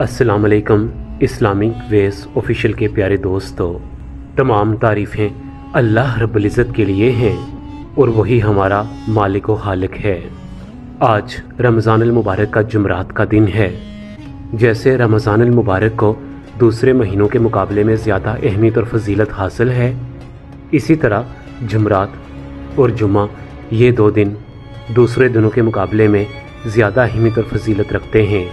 अस्सलाम वालेकुम इस्लामिक वेस ऑफिशियल के प्यारे दोस्तों। तमाम तारीफ़ें अल्लाह रब्बुल इज़्ज़त के लिए हैं और वही हमारा मालिक व है। आज रमज़ान मुबारक का जुमरात का दिन है। जैसे रमज़ान मुबारक को दूसरे महीनों के मुकाबले में ज़्यादा अहमियत और फजीलत हासिल है, इसी तरह जुमरात और जुमा ये दो दिन दूसरे दिनों के मुकाबले में ज़्यादा अहमियत और फजीलत रखते हैं।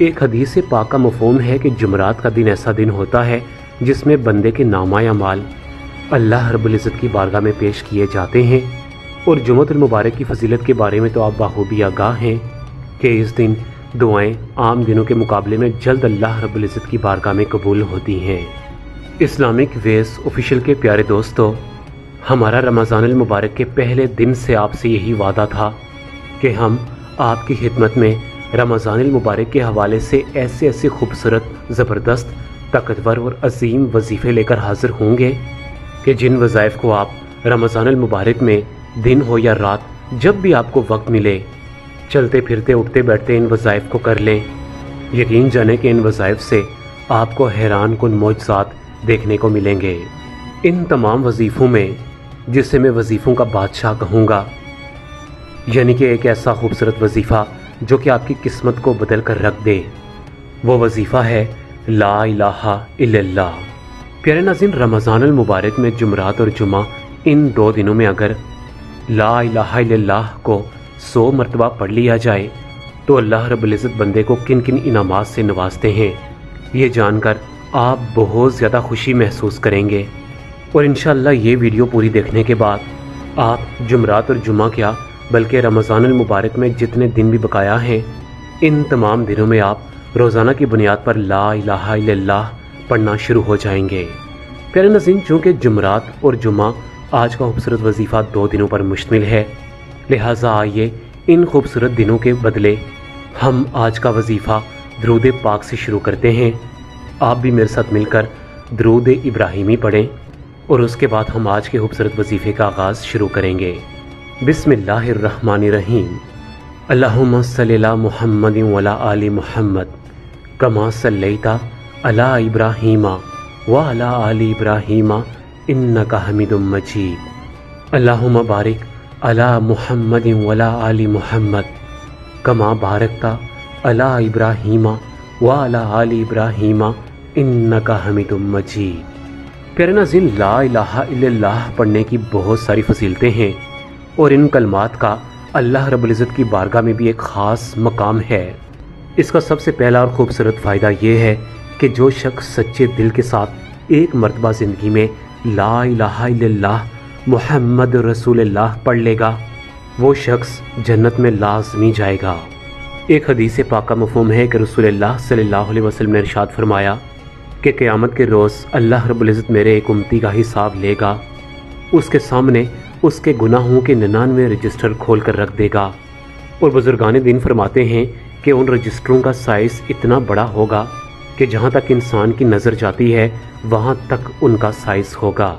एक हदीस पाक का मफहम है कि जुमरात का दिन ऐसा दिन होता है जिसमें बंदे के नामा या माल अल्लाह रबुल्ज़त की बारगाह में पेश किए जाते हैं। और जुमत मुबारक की फजीलत के बारे में तो आप बाखूबी आगाह हैं कि इस दिन दुआएँ आम दिनों के मुकाबले में जल्द अल्लाह रबुल्ज़त की बारगाह में कबूल होती हैं। इस्लामिक वेस ऑफिशियल के प्यारे दोस्तों, हमारा रमज़ान मुबारक के पहले दिन से आपसे यही वादा था कि हम आपकी खिदमत में रमज़ान मुबारक के हवाले से ऐसे ऐसे खूबसूरत, ज़बरदस्त, ताकतवर और अजीम वजीफ़े लेकर हाजिर होंगे कि जिन वज़ाइफ को आप रमज़ान मुबारक में दिन हो या रात जब भी आपको वक्त मिले, चलते फिरते, उठते बैठते इन वज़ाइफ को कर लें। यकीन जाने कि इन वज़ाइफ से आपको हैरान कन मौजात देखने को मिलेंगे। इन तमाम वजीफ़ों में, जिसे मैं वजीफ़ों का बादशाह कहूँगा यानी कि एक ऐसा खूबसूरत वजीफ़ा जो कि आपकी किस्मत को बदल कर रख दे। वो वजीफ़ा है, ला इलाहा इल्लल्लाह। प्यारे नाजिन रमज़ान मुबारक में जुमरात और जुमा इन दो दिनों में अगर ला इलाहा इल्लल्लाह को सौ मरतबा पढ़ लिया जाए तो अल्लाह रब्ज़त बंदे को किन किन इनामात से नवाजते हैं, ये जानकर आप बहुत ज़्यादा खुशी महसूस करेंगे। और इन ये वीडियो पूरी देखने के बाद आप जुमरात और जुमा क्या बल्कि रमज़ान मुबारक में जितने दिन भी बकाया हैं, इन तमाम दिनों में आप रोज़ाना की बुनियाद पर ला इलाहा पढ़ना शुरू हो जाएँगे। प्यारे नजीन चूँकि जुमरात और जुमा आज का खूबसूरत वजीफ़ा दो दिनों पर मुश्तमिल है, लिहाजा आइए इन खूबसूरत दिनों के बदले हम आज का वजीफ़ा दरूद पाक से शुरू करते हैं। आप भी मेरे साथ मिलकर दरूद इब्राहिमी पढ़ें और उसके बाद हम आज के खूबसूरत वजीफ़े का आगाज़ शुरू करेंगे। बिसमीम अल्लाहुम्मा सल्ला मुहम्मद वला आली मुहम्मद, कमा सल्लैता अला इब्राहीमा व अला आली इब्राहीमा, इन्नका हमीदुम मजीद। अल्लाहुम्मा बारिक अला मुहम्मद वला आली मुहम्मद, कमा बारकता अला इब्राहीमा व अला आली इब्राहीमा, इन्नका हमीदुम मजीद। प्यारे नाजिन ला इलाहा इल्लल्लाह पढ़ने की बहुत सारी फजीलतें हैं। और इन कलमात का अल्लाह रब्ज़त की बारगाह में भी एक ख़ास मकाम है। इसका सबसे पहला और ख़ूबसूरत फ़ायदा ये है कि जो शख्स सच्चे दिल के साथ एक मरतबा ज़िंदगी में ला इल्लल्लाह मोहम्मद रसूलुल्लाह पढ़ लेगा, वो शख्स जन्नत में लाजमी जाएगा। एक हदीस पाका मफहम है कि सल्लल्लाहु अलैहि वसल्लम ने इरशाद फरमाया कि क़यामत के रोज़ अल्लाह रब्ज़त मेरे एक उमती का हिसाब लेगा। उसके सामने उसके गुनाहों के निन्यानवे रजिस्टर खोल कर रख देगा। और बुजुर्गान दिन फरमाते हैं कि उन रजिस्टरों का साइज़ इतना बड़ा होगा कि जहाँ तक इंसान की नज़र जाती है, वहाँ तक उनका साइज़ होगा।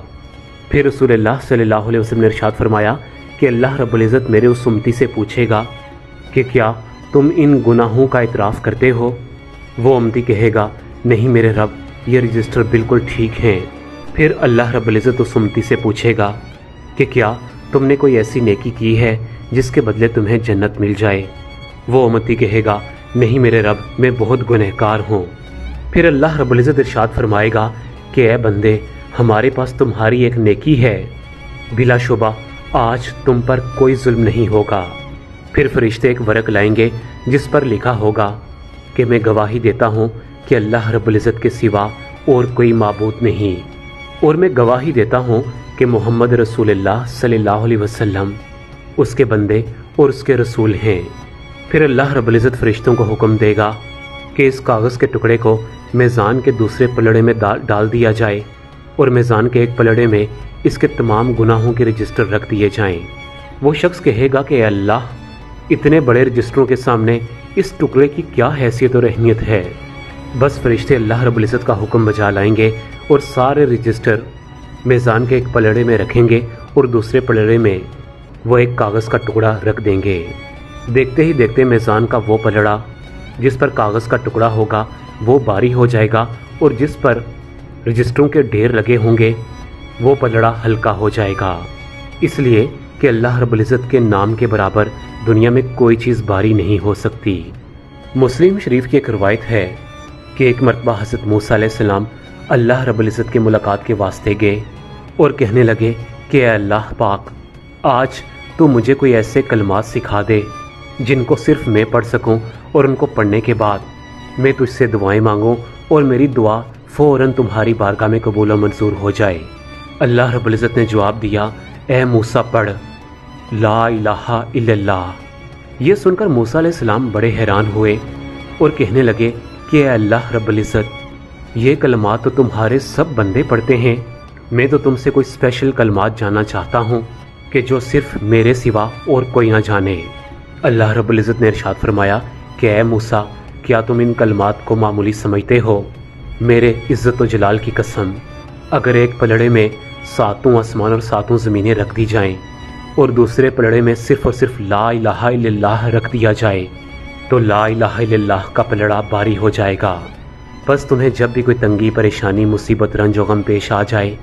फिर रसूल अलैहि वसल्लम ने इरशाद फरमाया कि अल्लाह रब्ज़त मेरे उस उमती से पूछेगा कि क्या तुम इन गुनाहों का इतराफ़ करते हो? वो उमती कहेगा, नहीं मेरे रब, ये रजिस्टर बिल्कुल ठीक हैं। फिर अल्लाह रब्ज़त उस उम्मती से पूछेगा कि क्या तुमने कोई ऐसी नेकी की है जिसके बदले तुम्हें जन्नत मिल जाए? वो उमती कहेगा, नहीं मेरे रब, मैं बहुत गुनहकार हूँ। फिर अल्लाह रब्ज़त इरशाद फरमाएगा कि, ए बंदे, हमारे पास तुम्हारी एक नेकी है। बिला बिलाशुबा आज तुम पर कोई जुल्म नहीं होगा। फिर फरिश्ते एक वर्क लाएँगे जिस पर लिखा होगा कि, मैं गवाही देता हूँ कि अल्लाह रब्ज़त के सिवा और कोई मबूद नहीं। और मैं गवाही देता हूँ कि मोहम्मद रसूल सल्लल्लाहु अलैहि वसल्लम, उसके बंदे और उसके रसूल हैं फिर अल्लाह रब्ज़त फरिश्तों को हुक्म देगा कि इस कागज़ के टुकड़े को मेज़ान के दूसरे पलड़े में डाल दिया जाए और मेज़ान के एक पलड़े में इसके तमाम गुनाहों के रजिस्टर रख दिए जाएँ। वो शख्स कहेगा कि अल्लाह, इतने बड़े रजिस्टरों के सामने इस टुकड़े की क्या हैसियत और अहमियत है बस फरिश्ते अल्लाह रबुल्ज़त का हुक्म बजा लाएँगे और सारे रजिस्टर मेज़ान के एक पलड़े में रखेंगे और दूसरे पलड़े में वो एक कागज़ का टुकड़ा रख देंगे। देखते ही देखते मेज़ान का वो पलड़ा, जिस पर कागज़ का टुकड़ा होगा, वो बारी हो जाएगा और जिस पर रजिस्टरों के ढेर लगे होंगे, वो पलड़ा हल्का हो जाएगा। इसलिए कि अल्लाह रब्ज़त के नाम के बराबर दुनिया में कोई चीज़ बारी नहीं हो सकती। मुस्लिम शरीफ की एक रवायत है कि एक मरतबा हज़रत मूसा सलाम अल्लाह रब्ज़त के मुलाकात के वास्ते गए और कहने लगे कि अल्लाह पाक, आज तो मुझे कोई ऐसे कलमात सिखा दे जिनको सिर्फ़ मैं पढ़ सकूँ और उनको पढ़ने के बाद मैं तुझसे दुआएँ मांगूं और मेरी दुआ फ़ौरन तुम्हारी बारगाह में कबूल मंजूर हो जाए। अल्लाह रब्ज़त ने जवाब दिया, ए मूसा पढ़। ला इलाहा इल्लल्लाह। सुनकर मूसा सलाम बड़े हैरान हुए और कहने लगे कि अल्लाह रब्ज़त ये कलमात तो तुम्हारे सब बंदे पढ़ते हैं। मैं तो तुमसे कोई स्पेशल कलमात जानना चाहता हूँ कि जो सिर्फ़ मेरे सिवा और कोई ना जाने। अल्लाह रब्ज़त ने इरशाद फरमाया, कि ए मूसा, क्या तुम इन कलमात को मामूली समझते हो? मेरे इज़्ज़त व जलाल की कसम, अगर एक पलड़े में सातों आसमान और सातों ज़मीनें रख दी जाएँ, और दूसरे पलड़े में सिर्फ़ और सिर्फ़ ला इलाहा इल्लल्लाह रख दिया जाए तो ला इलाहा इल्लल्लाह का पलड़ा बारी हो जाएगा। बस तुम्हें जब भी कोई तंगी, परेशानी, मुसीबत, रंज गम पेश आ जाए,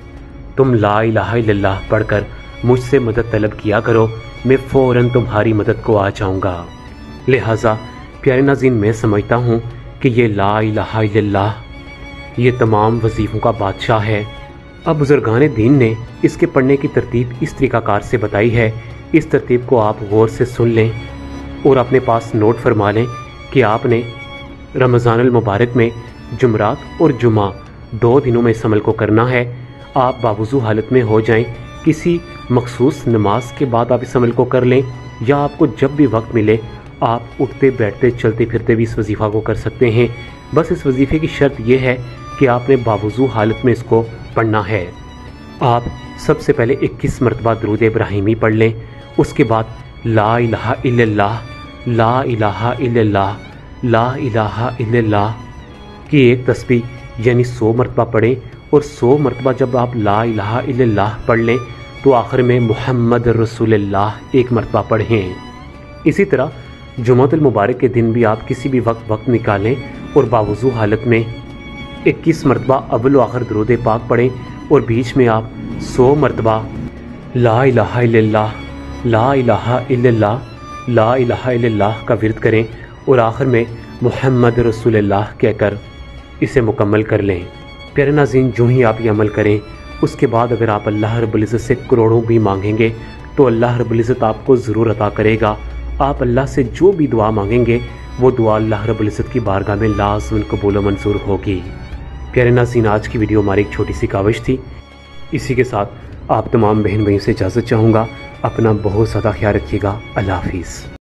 तुम ला इलाहा पढ़कर मुझसे मदद तलब किया करो, मैं फ़ौरन तुम्हारी मदद को आ जाऊँगा। लिहाजा, प्यारे नाजीन मैं समझता हूँ कि ये ला इलाहा ये तमाम वजीफ़ों का बादशाह है। अब बुजुर्गान दीन ने इसके पढ़ने की तरतीब इस तरीकाकार से बताई है। इस तरतीब को आप गौर से सुन लें और अपने पास नोट फरमा लें कि आपने रमज़ान मुबारक में जुमरात और जुमा दो दिनों में इस अमल को करना है। आप बावजू हालत में हो जाएँ, किसी मखसूस नमाज़ के बाद आप इस अमल को कर लें, या आपको जब भी वक्त मिले, आप उठते, बैठते, चलते फिरते भी इस वजीफ़ा को कर सकते हैं। बस इस वजीफ़े की शर्त यह है कि आपने बावजू हालत में इसको पढ़ना है। आप सबसे पहले 21 मरतबा दरूद इब्राहिमी पढ़ लें, उसके बाद ला इलाहा इल्लल्लाह, ला इलाहा इल्लल्लाह, ला इलाहा इल्लल्लाह की एक तस्वीर, यानी सौ मरतबा पढ़ें और सौ मरतबा जब आप ला इलाहा पढ़ लें तो आखिर में मोहम्मद रसूलुल्लाह एक मरतबा पढ़ें। इसी तरह जुमतुल मुबारक के दिन भी आप किसी भी वक्त वक्त निकालें और बावजू हालत में इक्कीस मरतबा अव्वल आखिर दरूद पाक पढ़ें और बीच में आप सौ मरतबा ला इलाहा इल्लल्लाह, ला इलाहा ला इलाहा का विरद करें और आखिर में मोहम्मद रसूलुल्लाह कहकर इसे मुकम्मल कर लें। प्यारे नाजीन जो ही आप ये अमल करें, उसके बाद अगर आप अल्लाह रबुल्ज़त से करोड़ों भी मांगेंगे तो अल्लाह रबुल्ज़त आपको ज़रूर अता करेगा। आप अल्लाह से जो भी दुआ मांगेंगे, वो दुआ अल्लाह रबुल्ज़त की बारगाह में लाजमन कबूल मंजूर होगी। प्यारे नाजीन आज की वीडियो हमारी एक छोटी सी काविश थी। इसी के साथ आप तमाम बहन भाइयों से इजाज़त चाहूँगा। अपना बहुत ज़्यादा ख्याल रखिएगा। अल्लाह हाफिज़।